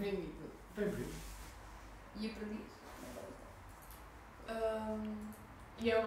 vinho e tudo. Tem vindo. E aprendiz?